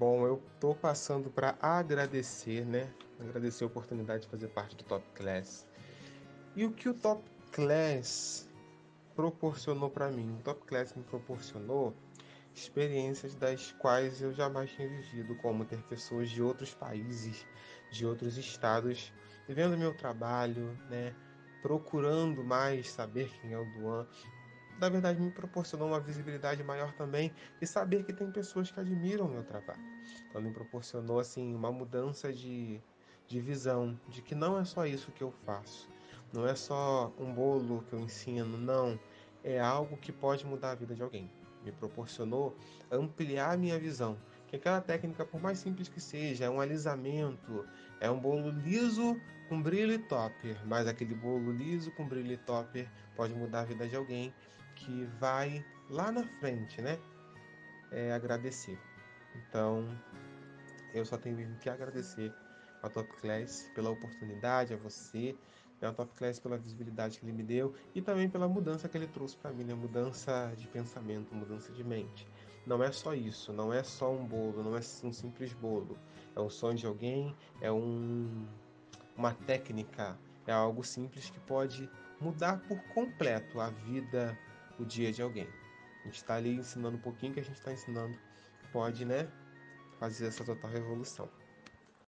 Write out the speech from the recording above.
Bom, eu estou passando para agradecer, né? Agradecer a oportunidade de fazer parte do Top Class. E o que o Top Class proporcionou para mim? O Top Class me proporcionou experiências das quais eu jamais tinha vivido, como ter pessoas de outros países, de outros estados, vendo meu trabalho, né? Procurando mais saber quem é o Duan, na verdade me proporcionou uma visibilidade maior também e saber que tem pessoas que admiram o meu trabalho. Então me proporcionou assim uma mudança de, de visão, de que não é só isso que eu faço, não é só um bolo que eu ensino, não, é algo que pode mudar a vida de alguém. Me proporcionou ampliar a minha visão, que aquela técnica, por mais simples que seja, é um alisamento, é um bolo liso com brilho e topper, mas aquele bolo liso com brilho e topper pode mudar a vida de alguém que vai lá na frente, né? É, agradecer. Então, eu só tenho mesmo que agradecer a Top Class pela oportunidade, a você, né, a Top Class pela visibilidade que ele me deu e também pela mudança que ele trouxe para mim, né? mudança de pensamento, mudança de mente. Não é só isso, não é só um bolo, não é um simples bolo. É um sonho de alguém, é um, uma técnica, é algo simples que pode mudar por completo a vida o dia de alguém. A gente está ali ensinando um pouquinho que a gente está ensinando, pode, né, fazer essa total revolução.